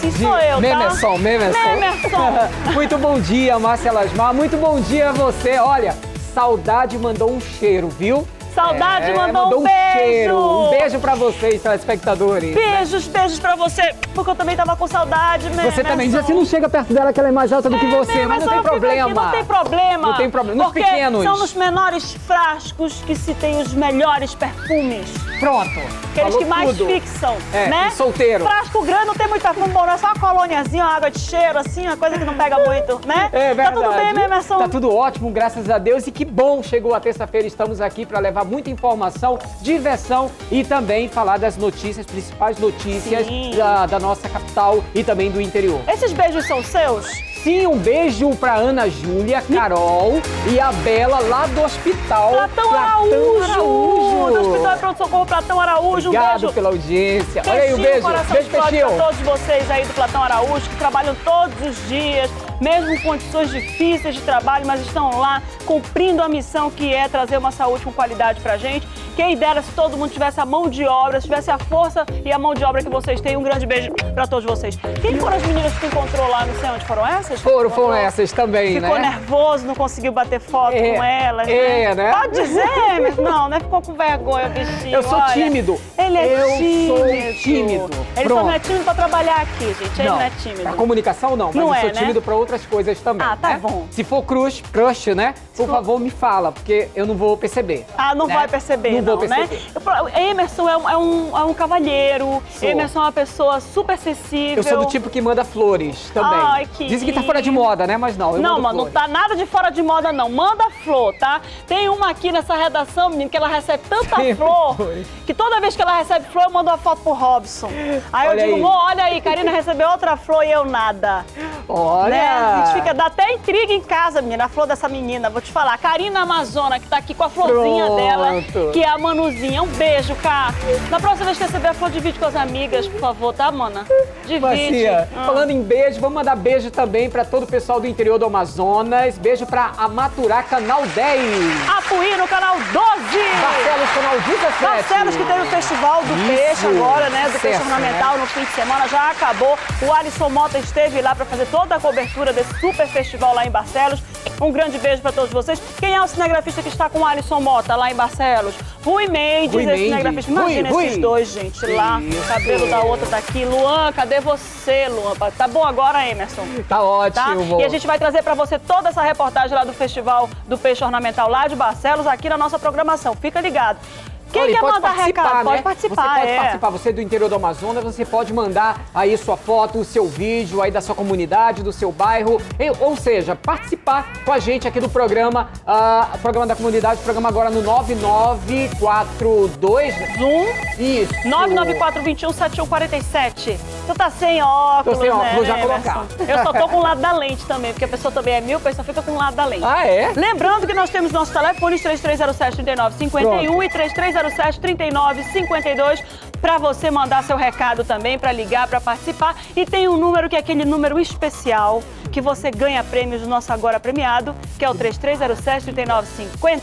sim, sou eu, tá? Memerson, Memerson. Memerson. Muito bom dia, Márcia Lasmar. Muito bom dia a você. Olha, saudade mandou um cheiro, viu? Saudade É, mandou, um um beijo. cheiro. Um beijo pra vocês, telespectadores. Beijos, beijos pra você, porque eu também tava com saudade, né? Você também diz assim, não chega perto dela que ela é mais alta do que você, mas não tem problema. não tem problema. Não tem problema. Nos pequenos. são nos menores frascos que se tem os melhores perfumes. Pronto. Aqueles falou que mais tudo. fixam, É, né? solteiro. Frasco grande não tem muito perfume bom, não é só uma colôniazinha, uma água de cheiro, assim, uma coisa que não pega muito, né? É verdade. Tá tudo bem, né, Emerson? Tá tudo ótimo, graças a Deus. E que bom, chegou a terça-feira, estamos aqui para levar muita informação, diversão e também falar das notícias, principais notícias da, da nossa capital e também do interior. Esses beijos são seus? Sim, um beijo pra Ana Júlia, Carol e a Bela lá do hospital. Platão Araújo! Do Hospital de Pronto Socorro Platão Araújo, um Obrigado beijo. pela audiência. Olha aí o Peixinho, beijo. coração Beijo, de Peixinho. pra todos vocês aí do Platão Araújo, que trabalham todos os dias, mesmo em condições difíceis de trabalho, mas estão lá cumprindo a missão que é trazer uma saúde com qualidade pra gente. Quem dera se todo mundo tivesse a mão de obra, se tivesse a força e a mão de obra que vocês têm. Um grande beijo pra todos vocês. Quem foram as meninas que encontrou lá, não sei onde foram essas? Foram, foram essas também, Ficou né? nervoso, não conseguiu bater foto É, com elas, é, né? Pode dizer, mas não, né? Ficou com vergonha, bichinho. Eu sou olha. tímido. Ele é Eu tímido. sou tímido. Ele Pronto. só não é tímido pra trabalhar aqui, gente. Ele não, é tímido. A comunicação não, mas Não eu é, sou né? tímido pra outras coisas também. Ah, tá né? bom. Se for crush, crush, né? Por favor, me fala, porque eu não vou perceber. Ah, não né? vai perceber, Não não, vou né? Eu- Emerson é um, é um, é um cavalheiro. Sou. Emerson é uma pessoa super sensível. Eu sou do tipo que manda flores também. Ai, que Dizem que tá fora de moda, né? Mas não, eu não, mano, não tá nada de fora de moda, não. Manda flor, tá? Tem uma aqui nessa redação, menino, que ela recebe tanta Sempre flor flores. que toda vez que ela recebe flor, eu mando uma foto pro Robson. Aí eu Olha digo, aí. "Mô, olha aí, Karina recebeu outra flor e eu nada. Olha! Né? A gente fica, dá até intriga em casa, menina, a flor dessa menina. Vou te falar, Karina Amazona, que tá aqui com a florzinha Pronto. dela, que é a Manuzinha. Um beijo, Cá. Na próxima vez que receber a flor, divide com as amigas, por favor, tá, mana? Divide. Marcia, Ah. falando em beijo, vamos mandar beijo também pra todo o pessoal do interior do Amazonas. Beijo pra Amaturá Canal 10. Apuí no canal 12. Barcelos Canal 17. Barcelos que teve o Festival do Isso, Peixe agora, né? Do sucesso, Peixe Ornamental né? no fim de semana, já acabou. O Alisson Mota esteve lá para fazer toda a cobertura desse super festival lá em Barcelos. Um grande beijo para todos vocês. Quem é o cinegrafista que está com o Alisson Mota lá em Barcelos? Rui Mendes, Rui esse Mendes. cinegrafista. Imagina Rui, esses Rui. dois, gente, lá. Isso. O cabelo da outra tá aqui. Luan, cadê você, Luan? Tá bom agora, Emerson? Tá Tá? ótimo. E a gente vai trazer para você toda essa reportagem lá do Festival do Peixe Ornamental lá de Barcelos aqui na nossa programação. Fica ligado. Quem Olha, quer pode mandar participar, recado? né? Pode participar, Você pode é. participar, você é do interior do Amazonas, você pode mandar aí sua foto, o seu vídeo aí da sua comunidade, do seu bairro, ou seja, participar com a gente aqui do programa, ah, programa da comunidade, programa agora no 9942. Zoom Isso. 994217147. Tu tá sem óculos, Tô sem óculos, né, vou já né, colocar. Emerson? Eu só tô com o lado da lente também, porque a pessoa também é míope, só fica com o lado da lente. Ah, é? Lembrando que nós temos nossos telefones 3307-3951 e 3307-3952 para você mandar seu recado também, para ligar, para participar. E tem um número que é aquele número especial que você ganha prêmios do nosso agora premiado, que é o 3307-3950.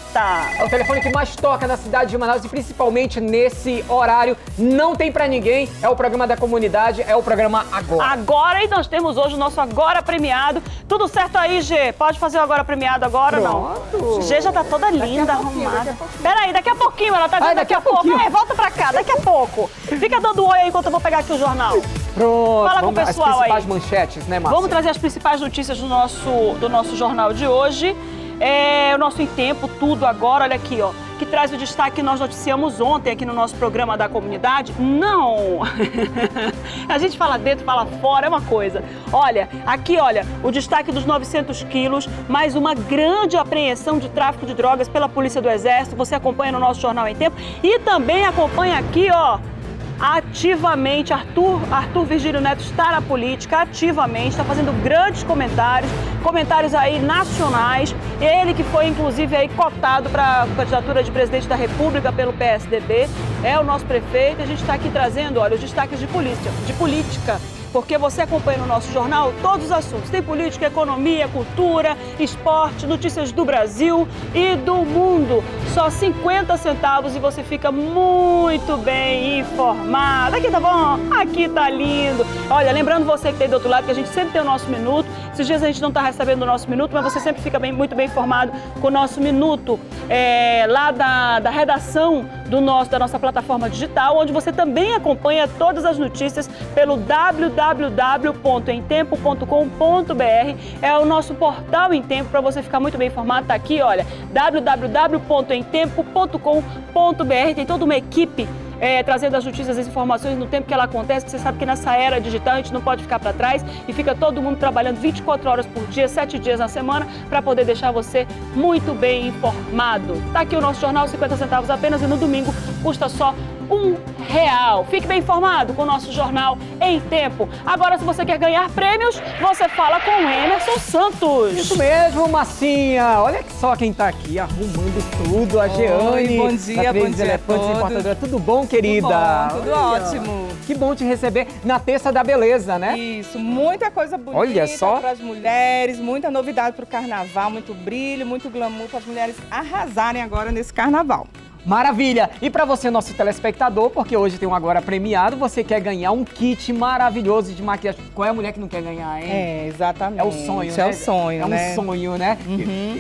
É o telefone que mais toca na cidade de Manaus e principalmente nesse horário. Não tem pra ninguém. É o programa da comunidade, é o programa Agora. Agora, e nós temos hoje o nosso agora premiado. Tudo certo aí, G? Pode fazer o agora premiado agora ou não? Pronto. G já tá toda linda, arrumada. Peraí, daqui a pouquinho, ela tá dizendo Ai, daqui, daqui a a pouco. pouquinho. É, volta pra cá, daqui a pouco. Fica dando oi aí enquanto eu vou pegar aqui o jornal. Pronto. Fala com o pessoal As principais aí. manchetes, né, Márcia? Vamos trazer as principais notícias do nosso, do nosso jornal de hoje. É, o nosso Em Tempo, tudo agora, olha aqui, ó. Que traz o destaque que nós noticiamos ontem aqui no nosso programa da comunidade. Não! A gente fala dentro, fala fora, é uma coisa. Olha, aqui, olha, o destaque dos 900 quilos, mais uma grande apreensão de tráfico de drogas pela Polícia do Exército. Você acompanha no nosso Jornal em Tempo. E também acompanha aqui, ó, ativamente. Arthur, Arthur Virgílio Neto está na política ativamente, está fazendo grandes comentários, comentários aí nacionais. Ele que foi inclusive aí cotado para a candidatura de presidente da República pelo PSDB, é o nosso prefeito. A gente está aqui trazendo, olha, os destaques de política, de política porque você acompanha no nosso jornal todos os assuntos. Tem política, economia, cultura, esporte, notícias do Brasil e do mundo. Só 50 centavos e você fica muito bem informado. Aqui tá bom? Aqui tá lindo. Olha, lembrando você que tem do outro lado que a gente sempre tem o nosso minuto. Esses dias a gente não está recebendo o nosso minuto, mas você sempre fica bem, muito bem informado com o nosso minuto é, lá da, da redação do nosso, da nossa plataforma digital, onde você também acompanha todas as notícias pelo www.emtempo.com.br. É o nosso portal em tempo para você ficar muito bem informado. Tá aqui, olha, www.emtempo.com.br. Tem toda uma equipe é, trazendo as notícias, as informações no tempo que ela acontece. Você sabe que nessa era digital a gente não pode ficar para trás e fica todo mundo trabalhando 24 horas por dia, 7 dias na semana, para poder deixar você muito bem informado. Tá aqui o nosso jornal, 50 centavos apenas, e no domingo custa só um real. Fique bem informado com o nosso jornal em tempo. Agora, se você quer ganhar prêmios, você fala com o Emerson Santos. Isso mesmo, Massinha. Olha só quem tá aqui arrumando tudo. A Geane. bom dia, bom dia Elefantes Importadora. Tudo bom, querida? Tudo, bom, tudo ótimo. Que bom te receber na Terça da Beleza, né? Isso, muita coisa bonita Olha só. para as mulheres, muita novidade para o carnaval, muito brilho, muito glamour para as mulheres arrasarem agora nesse carnaval. Maravilha! E para você, nosso telespectador, porque hoje tem um agora premiado, você quer ganhar um kit maravilhoso de maquiagem. Qual é a mulher que não quer ganhar, hein? É, exatamente. É o sonho, é né? É o sonho, É um né? sonho, né? Uhum.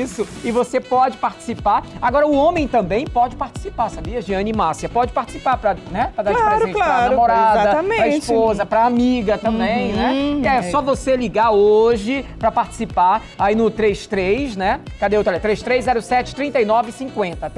Isso! E você pode participar. Agora, o homem também pode participar, sabia, Giane e Márcia? Pode participar para né? Pra dar de Claro, presente pra claro, namorada, pra exatamente. esposa, pra amiga também, Uhum. né? É só você ligar hoje pra participar aí no 33, né? Cadê o telefone? 3307 3950.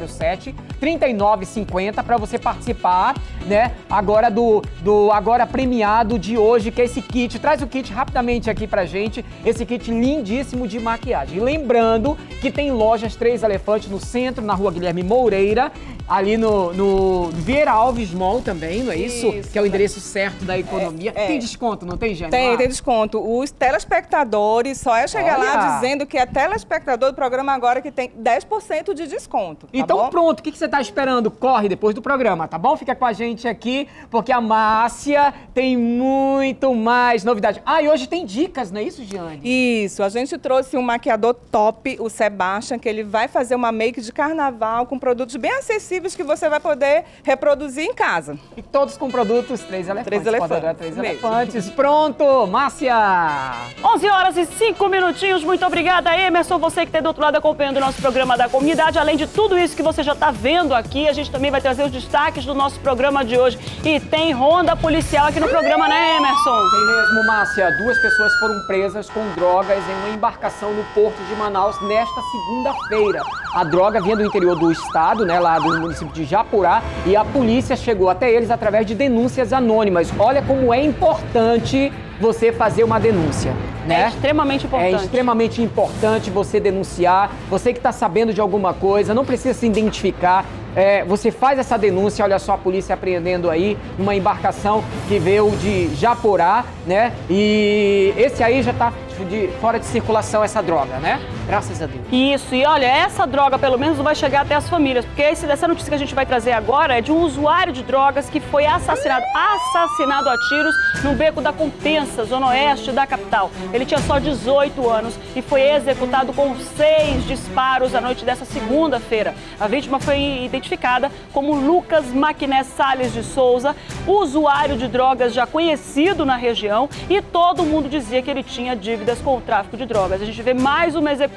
3307 3950 para você participar, né? Agora do, do agora premiado de hoje, que é esse kit. Traz o kit rapidamente aqui pra gente, esse kit lindíssimo de maquiagem. Lembrando que tem lojas Três Elefantes no centro, na rua Guilherme Moureira, ali no, no Vieira Alves Mall também, não é isso? Isso, que é o endereço certo da economia. É, é. Tem desconto, não tem, Jane? Tem, tem desconto. Os telespectadores, só é chegar Olha. lá dizendo que é telespectador do programa agora que tem 10% de desconto. tá Então bom? pronto, o que, que você tá esperando? Corre depois do programa, tá bom? Fica com a gente aqui, porque a Márcia tem muito mais novidade. Ah, e hoje tem dicas, não é isso, Giane? Isso, a gente trouxe um maquiador top, o Sebastian, que ele vai fazer uma make de carnaval com produtos bem acessíveis que você vai poder reproduzir em casa. E todos com produtos Três Elefantes. Três Elefantes, Três. Elefantes. Pronto, Márcia! 11 horas e 5 minutinhos. Muito obrigada, Emerson. Você que está do outro lado acompanhando o nosso programa da comunidade. Além de tudo isso que você já está vendo aqui, a gente também vai trazer os destaques do nosso programa de hoje. E tem ronda policial aqui no programa, né, Emerson? Tem mesmo, Márcia. Duas pessoas foram presas com drogas em uma embarcação no porto de Manaus nesta segunda-feira. A droga vinha do interior do estado, né, lá do município de Japurá, e a polícia chegou até eles através de denúncias anônimas. Olha como é importante você fazer uma denúncia, né? É extremamente importante. É extremamente importante você denunciar. Você que está sabendo de alguma coisa, não precisa se identificar. É, você faz essa denúncia, olha só a polícia apreendendo aí uma embarcação que veio de Japorá, né? E esse aí já está de, fora de circulação essa droga, né? Graças a Deus. Isso, e olha, essa droga pelo menos não vai chegar até as famílias, porque esse, essa notícia que a gente vai trazer agora é de um usuário de drogas que foi assassinado, assassinado a tiros no beco da Compensa, zona oeste da capital. Ele tinha só 18 anos e foi executado com seis disparos na noite dessa segunda-feira. A vítima foi identificada como Lucas Maquiné Salles de Souza, usuário de drogas já conhecido na região e todo mundo dizia que ele tinha dívidas com o tráfico de drogas. A gente vê mais uma execução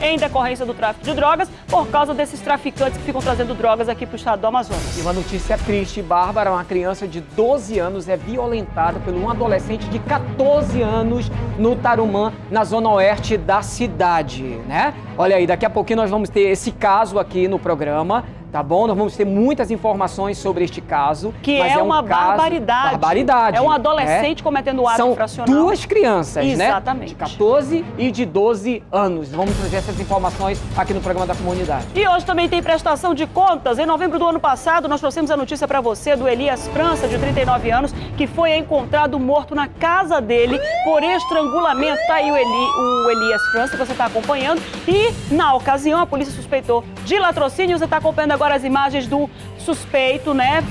em decorrência do tráfico de drogas por causa desses traficantes que ficam trazendo drogas aqui para o estado do Amazonas. E uma notícia triste, Bárbara, uma criança de 12 anos é violentada por um adolescente de 14 anos no Tarumã, na zona oeste da cidade, né? Olha aí, daqui a pouquinho nós vamos ter esse caso aqui no programa. Tá bom? Nós vamos ter muitas informações sobre este caso. Que é, um uma caso- barbaridade. Barbaridade. É um adolescente cometendo ato São infracional. duas crianças, né? Exatamente. De 14 e de 12 anos. Vamos trazer essas informações aqui no programa da comunidade. E hoje também tem prestação de contas. Em novembro do ano passado, nós trouxemos a notícia para você do Elias França, de 39 anos, que foi encontrado morto na casa dele por estrangulamento. Tá aí o, Eli, o Elias França, que você está acompanhando. E, na ocasião, a polícia suspeitou de latrocínio. Você está acompanhando agora agora as imagens do suspeito, né?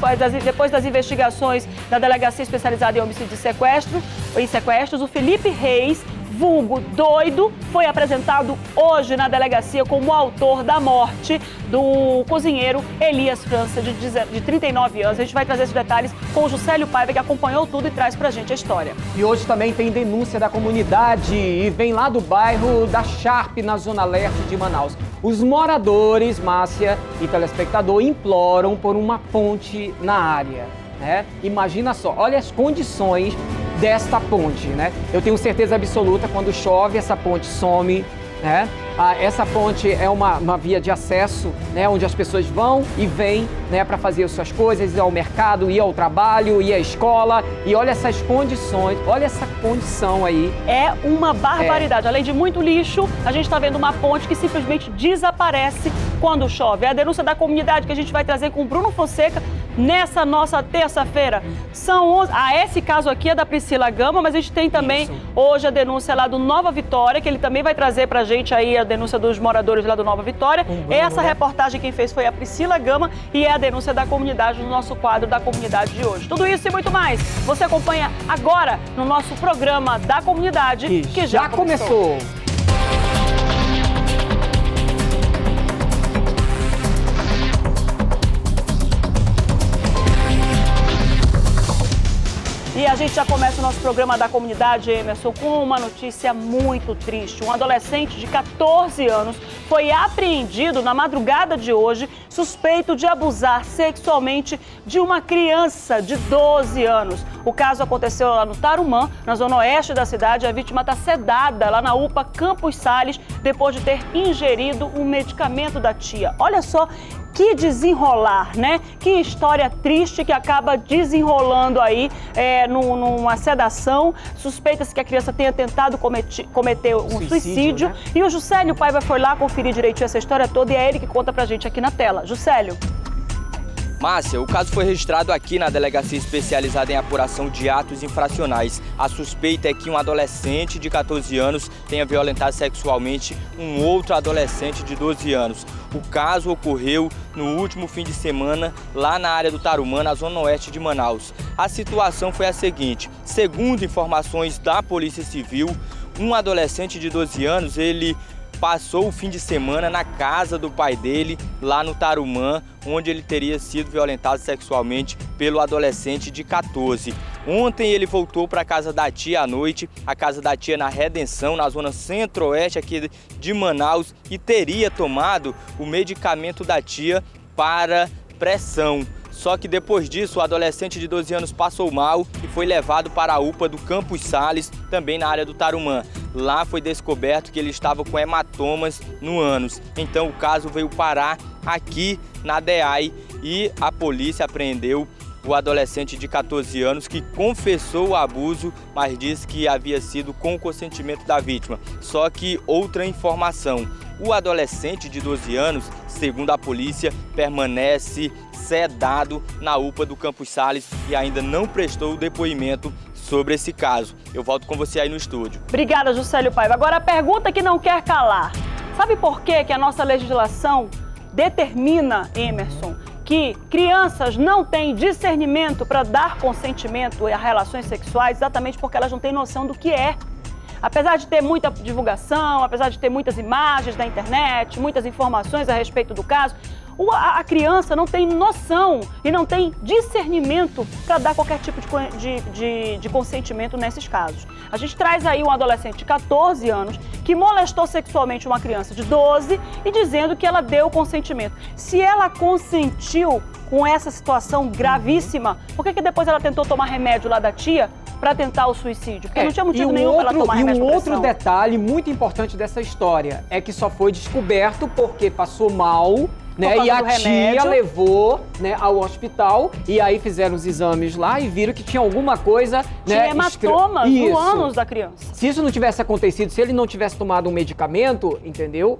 Depois das investigações da Delegacia Especializada em Homicídio e Sequestro, e Sequestros, o Felipe Reis vulgo doido, foi apresentado hoje na delegacia como autor da morte do cozinheiro Elias França, de, de 39 anos. A gente vai trazer esses detalhes com o Juscelio Paiva, que acompanhou tudo e traz pra gente a história. E hoje também tem denúncia da comunidade e vem lá do bairro da Sharp, na zona leste de Manaus. Os moradores, Márcia e telespectador, imploram por uma ponte na área. Né? Imagina só, olha as condições desta ponte, né? Eu tenho certeza absoluta, quando chove, essa ponte some, né? Ah, essa ponte é uma, uma, via de acesso, né, onde as pessoas vão e vêm né, para fazer as suas coisas, ir ao mercado, ir ao trabalho, ir à escola. E olha essas condições, olha essa condição aí. É uma barbaridade. É. Além de muito lixo, a gente está vendo uma ponte que simplesmente desaparece quando chove. É a denúncia da comunidade que a gente vai trazer com o Bruno Fonseca nessa nossa terça-feira. São 11. Ah, esse caso aqui é da Priscila Gama, mas a gente tem também Isso. hoje a denúncia lá do Nova Vitória, que ele também vai trazer pra gente aí a denúncia dos moradores lá do Nova Vitória. Um essa né? reportagem quem fez foi a Priscila Gama e é a denúncia da comunidade no nosso quadro da comunidade de hoje. Tudo isso e muito mais você acompanha agora no nosso programa da comunidade que, que já, já começou. começou. E a gente já começa o nosso programa da comunidade, Emerson, com uma notícia muito triste. Um adolescente de 14 anos foi apreendido na madrugada de hoje, suspeito de abusar sexualmente de uma criança de 12 anos. O caso aconteceu lá no Tarumã, na zona oeste da cidade. A vítima está sedada lá na UPA Campos Sales, depois de ter ingerido um medicamento da tia. Olha só que desenrolar, né? Que história triste que acaba desenrolando aí é, numa sedação. Suspeita-se que a criança tenha tentado cometer, cometer um suicídio. suicídio né? E o Juscelio Paiva foi lá conferir direitinho essa história toda e é ele que conta pra gente aqui na tela. Juscelio. Márcia, o caso foi registrado aqui na Delegacia Especializada em Apuração de Atos Infracionais. A suspeita é que um adolescente de 14 anos tenha violentado sexualmente um outro adolescente de 12 anos. O caso ocorreu no último fim de semana lá na área do Tarumã, na zona oeste de Manaus. A situação foi a seguinte: segundo informações da Polícia Civil, um adolescente de 12 anos, ele passou o fim de semana na casa do pai dele, lá no Tarumã, onde ele teria sido violentado sexualmente pelo adolescente de 14. Ontem ele voltou para a casa da tia à noite, a casa da tia na Redenção, na zona centro-oeste aqui de Manaus, e teria tomado o medicamento da tia para pressão. Só que depois disso, o adolescente de 12 anos passou mal e foi levado para a UPA do Campos Sales, também na área do Tarumã. Lá foi descoberto que ele estava com hematomas no ânus. Então o caso veio parar aqui na DEAI e a polícia apreendeu o adolescente de 14 anos que confessou o abuso, mas disse que havia sido com o consentimento da vítima. Só que outra informação: o adolescente de 12 anos, segundo a polícia, permanece sedado na UPA do Campos Sales e ainda não prestou o depoimento sobre esse caso. Eu volto com você aí no estúdio. Obrigada, Juscelio Paiva. Agora a pergunta que não quer calar. Sabe por que, que a nossa legislação determina, Emerson, que crianças não têm discernimento para dar consentimento a relações sexuais exatamente porque elas não têm noção do que é. Apesar de ter muita divulgação, apesar de ter muitas imagens na internet, muitas informações a respeito do caso, a criança não tem noção e não tem discernimento para dar qualquer tipo de, de, de, consentimento nesses casos. A gente traz aí um adolescente de 14 anos que molestou sexualmente uma criança de 12 e dizendo que ela deu consentimento. Se ela consentiu com essa situação gravíssima, por que, que depois ela tentou tomar remédio lá da tia para tentar o suicídio? Porque é, não tinha motivo um nenhum para ela tomar remédio E um outro detalhe muito importante dessa história é que só foi descoberto porque passou mal né? E a tia levou né, ao hospital e aí fizeram os exames lá e viram que tinha alguma coisa. Tinha né, hematomas no ânus da criança. Se isso não tivesse acontecido, se ele não tivesse tomado um medicamento, entendeu?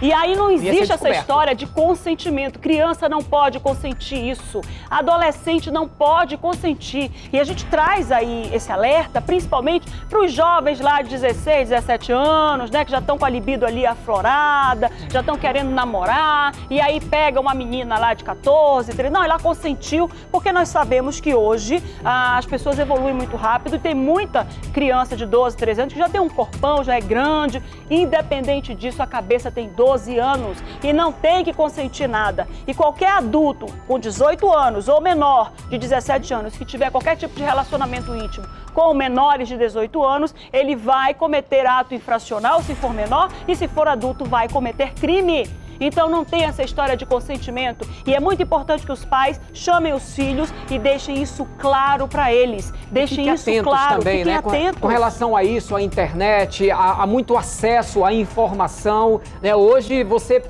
E aí não existe essa história de consentimento. Criança não pode consentir isso. Adolescente não pode consentir. E a gente traz aí esse alerta, principalmente para os jovens lá de 16, 17 anos, né? Que já estão com a libido ali aflorada, já estão querendo namorar. E aí pega uma menina lá de 14, 13. Não, ela consentiu, porque nós sabemos que hoje ah, as pessoas evoluem muito rápido e tem muita criança de 12, 13 anos que já tem um corpão, já é grande. Independente disso, a cabeça tem 12 anos e não tem que consentir nada. E qualquer adulto com 18 anos ou menor de 17 anos que tiver qualquer tipo de relacionamento íntimo com menores de 18 anos, ele vai cometer ato infracional se for menor e se for adulto vai cometer crime. Então não tem essa história de consentimento e é muito importante que os pais chamem os filhos e deixem isso claro para eles. Deixem Fiquem isso claro, também, fiquem né? Com- atentos. Com, relação a isso, à internet, há, há muito acesso à informação. Né? Hoje você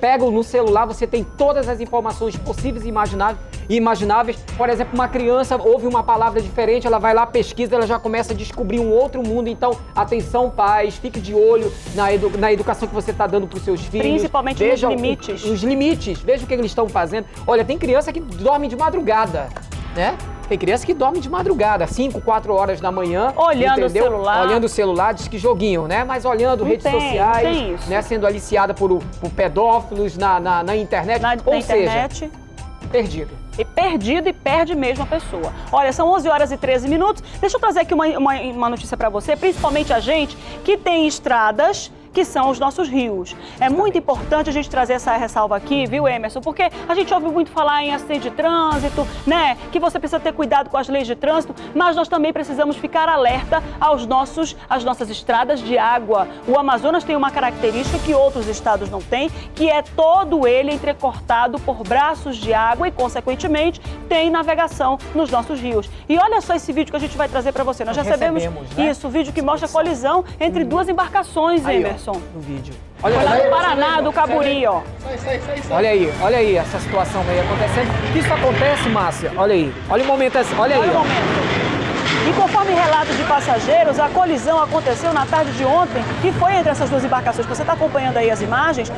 pega no celular, você tem todas as informações possíveis e imagináveis. Imagináveis. Por exemplo, uma criança ouve uma palavra diferente, ela vai lá, pesquisa, ela já começa a descobrir um outro mundo. Então, atenção, pais, fique de olho na, edu- na educação que você está dando para os seus filhos. Principalmente nos Veja o- limites. os limites, veja o que eles estão fazendo. Olha, tem criança que dorme de madrugada, né? Tem criança que dorme de madrugada, 5, 4 horas da manhã. Olhando o entendeu? celular. Olhando o celular, diz que joguinho, né? Mas olhando Não redes tem, sociais, tem né? Sendo aliciada por, por pedófilos na, na, na internet. na, Ou na seja, internet. perdido. E perdido e perde mesmo a pessoa. Olha, são 11 horas e 13 minutos. Deixa eu trazer aqui uma, uma, uma notícia para você, principalmente a gente que tem estradas que são os nossos rios. É muito importante a gente trazer essa ressalva aqui, viu, Emerson? Porque a gente ouve muito falar em acidente de trânsito, né? Que você precisa ter cuidado com as leis de trânsito, mas nós também precisamos ficar alerta aos nossos, às nossas estradas de água. O Amazonas tem uma característica que outros estados não têm, que é todo ele entrecortado por braços de água e, consequentemente, tem navegação nos nossos rios. E olha só esse vídeo que a gente vai trazer para você. Nós, Nós recebemos, recebemos, né? isso, o vídeo que mostra a colisão entre duas embarcações, Aí, ó, Emerson. no vídeo. Olha, Foi lá no Paraná, do Caburi, ó. olha aí, olha aí essa situação aí acontecendo. Isso acontece, Márcia? Olha aí. Olha o momento, olha aí. Olha o momento. E conforme relatos de passageiros, a colisão aconteceu na tarde de ontem e foi entre essas duas embarcações. Você está acompanhando aí as imagens?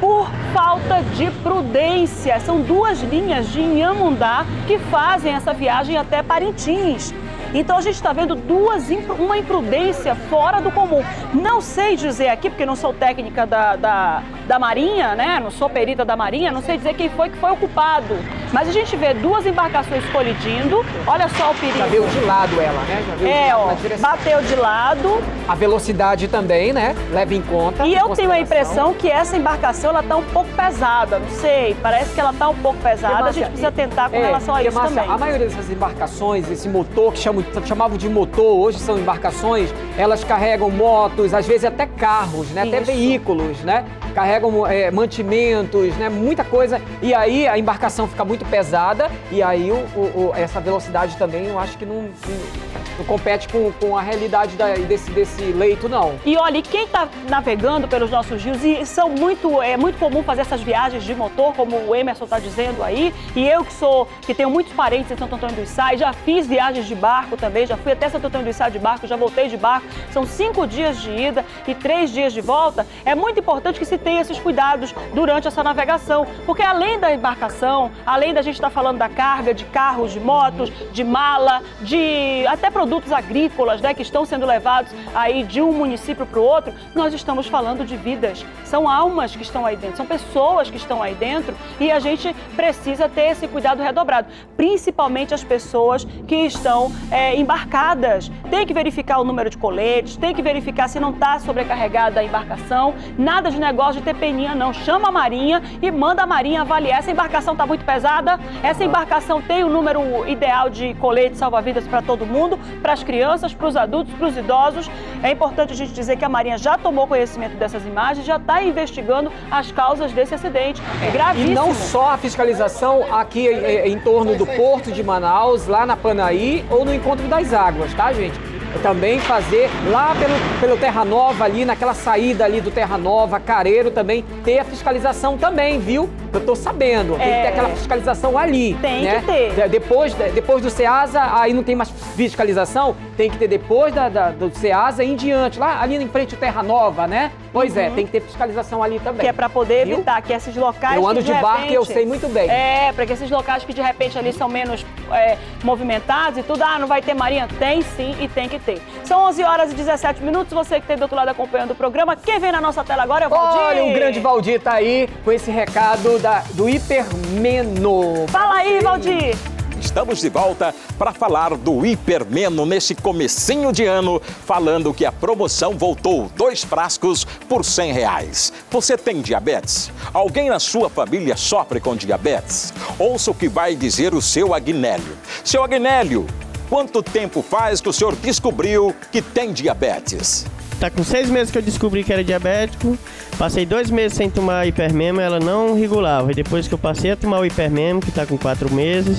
Por falta de prudência. São duas linhas de Inhamundá que fazem essa viagem até Parintins. Então a gente está vendo duas, uma imprudência fora do comum. Não sei dizer aqui, porque não sou técnica da, da, da Marinha, né? Não sou perita da Marinha, não sei dizer quem foi que foi o culpado. Mas a gente vê duas embarcações colidindo. Olha só o perigo. Já veio de lado ela, né? É, ó, bateu de lado A velocidade também, né? Leva em conta. e eu tenho a impressão que essa embarcação ela tá um pouco pesada, não sei, parece que ela tá um pouco pesada, a gente precisa tentar com é, relação a isso Márcia, também. A maioria dessas embarcações, esse motor que chamam, chamavam de motor, hoje são embarcações, elas carregam motos, às vezes até carros, né? Até veículos, né? Carregam é, mantimentos, né? Muita coisa. E aí a embarcação fica muito pesada e aí o- o- o- essa velocidade também eu acho que não, não- não compete com, com a realidade da- desse, desse leito, não. E olha, quem está navegando pelos nossos rios, e são muito, é muito comum fazer essas viagens de motor, como o Emerson está dizendo aí, e eu que sou, que tenho muitos parentes em Santo Antônio dos Sais, já fiz viagens de barco também, já fui até Santo Antônio dos Sais de barco, já voltei de barco, são cinco dias de ida e três dias de volta. É muito importante que se tenha esses cuidados durante essa navegação, porque além da embarcação, além da gente estar falando da carga de carros, de motos, de mala, de até produtos agrícolas, né, que estão sendo levados aí de um município para o outro, nós estamos falando de vidas. São almas que estão aí dentro, são pessoas que estão aí dentro e a gente precisa ter esse cuidado redobrado, principalmente as pessoas que estão é, embarcadas. Tem que verificar o número de coletes, tem que verificar se não está sobrecarregada a embarcação, nada de negócio de ter peninha não. Chama a Marinha e manda a Marinha avaliar. Essa embarcação está muito pesada, essa embarcação tem o número ideal de coletes salva-vidas para todo mundo, para as crianças, para os adultos, para os idosos. É importante a gente dizer que a Marinha já tomou conhecimento dessas imagens, já está investigando as causas desse acidente. É gravíssimo. E não só a fiscalização aqui eh, em torno do Porto de Manaus, lá na Panaí ou no Encontro das Águas, tá, gente? É Também fazer lá pelo, pelo Terra Nova, ali naquela saída ali do Terra Nova, Careiro também, ter a fiscalização também, viu? Eu tô sabendo. Tem que ter aquela fiscalização ali. Tem né? que ter. De- Depois, de- depois do SEASA, aí não tem mais fiscalização, tem que ter depois da, da- do SEASA em diante. Lá ali em frente ao Terra Nova, né? Pois é, tem que ter fiscalização ali também. Que é para poder Viu? evitar que esses locais. Eu ando de barco e eu sei muito bem. É, para que esses locais que de repente ali são menos é, movimentados e tudo, ah, não vai ter marinha? Tem sim e tem que ter. São 11 horas e 17 minutos. Você que está do outro lado acompanhando o programa, quem vem na nossa tela agora é o Valdir. Olha, o grande Valdir tá aí com esse recado da, do Hipermeno. Fala aí, Valdir. Estamos de volta para falar do Hipermeno nesse comecinho de ano, falando que a promoção voltou dois frascos por 100 reais. Você tem diabetes? Alguém na sua família sofre com diabetes? Ouça o que vai dizer o seu Agnélio. Seu Agnélio, quanto tempo faz que o senhor descobriu que tem diabetes? Tá com seis meses que eu descobri que era diabético. Passei dois meses sem tomar hipermemo, ela não regulava. E depois que eu passei a tomar o hipermemo, que tá com quatro meses,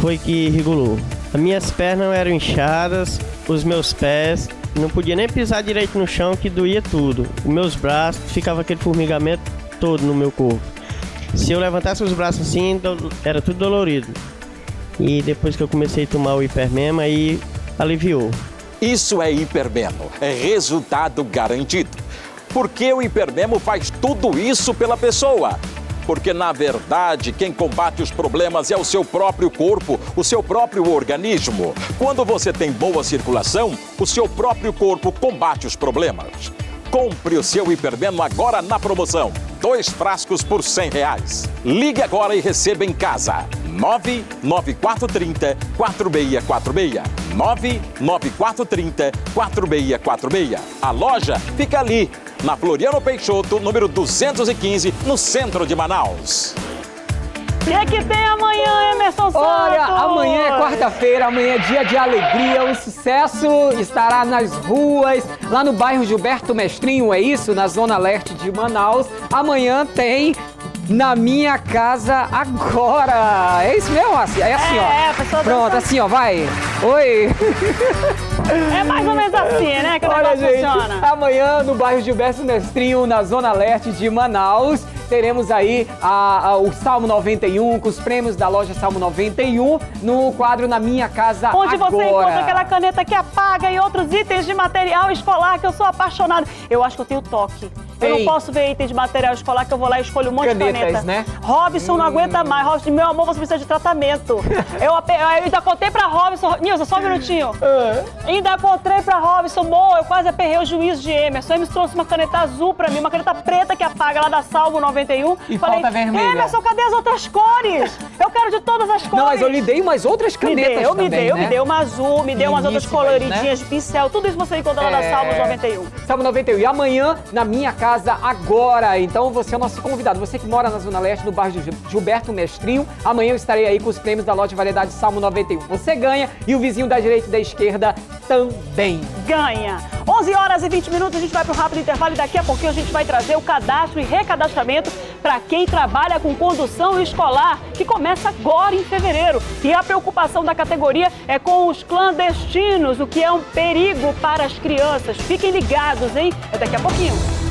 foi que regulou. As minhas pernas eram inchadas, os meus pés, não podia nem pisar direito no chão, que doía tudo. Os meus braços, ficava aquele formigamento todo no meu corpo. Se eu levantasse os braços assim, era tudo dolorido. E depois que eu comecei a tomar o hipermemo, aí aliviou. Isso é Hipermeno, é resultado garantido. Por que o Hipermemo faz tudo isso pela pessoa? Porque, na verdade, quem combate os problemas é o seu próprio corpo, o seu próprio organismo. Quando você tem boa circulação, o seu próprio corpo combate os problemas. Compre o seu Hipermeno agora na promoção. Dois frascos por 100 reais. Ligue agora e receba em casa. 99430 4646. 99430 4646. A loja fica ali, na Floriano Peixoto, número 215, no centro de Manaus. O que, é que tem amanhã, Emerson Santos? Olha, amanhã é quarta-feira, amanhã é dia de alegria, o sucesso estará nas ruas, lá no bairro Gilberto Mestrinho, é isso? Na zona leste de Manaus. Amanhã tem na minha casa agora. É isso mesmo, assim? É assim, ó. É, a pessoa Pronto, dança- assim, ó, vai. Oi. É mais ou menos assim, né? Que Olha, gente, funciona. amanhã no bairro Gilberto Mestrinho, na zona leste de Manaus, teremos aí a- a- o Salmo 91, com os prêmios da loja Salmo 91, no quadro Na Minha Casa Onde Agora. você encontra aquela caneta que apaga e outros itens de material escolar que eu sou apaixonada. Eu acho que eu tenho toque. Eu não posso ver itens de material escolar que eu vou lá e escolho um monte Canetas, de caneta. né? Robson não aguenta mais. Robson, meu amor, você precisa de tratamento. eu, eu ainda contei pra Robson. Nilson, só um minutinho. Ah. Ainda contei pra Robson, amor, eu quase aperrei o juiz de Emerson. Emerson trouxe uma caneta azul pra mim, uma caneta preta que apaga lá da Salvo 91. E falta vermelha. Emerson, cadê as outras cores? Eu quero de todas as cores. Não, mas eu lhe dei umas outras Me canetas deu, também, me deu, né? me deu uma azul, me deu umas outras Finíssimas, coloridinhas de pincel. Tudo isso você encontra lá na É. Salmos 91. Salmo 91. E amanhã, na minha casa, agora. Então, você é o nosso convidado. Você que mora na Zona Leste, no bairro de Gil- Gilberto Mestrinho, amanhã eu estarei aí com os prêmios da loja Variedade Salmo 91. Você ganha e o vizinho da direita e da esquerda também. Ganha! 11 horas e 20 minutos, a gente vai para um rápido intervalo e daqui a pouquinho a gente vai trazer o cadastro e recadastramento para quem trabalha com condução escolar, que começa agora em fevereiro. E a preocupação da categoria é com os clandestinos, o que é um perigo para as crianças. Fiquem ligados, hein? É daqui a pouquinho.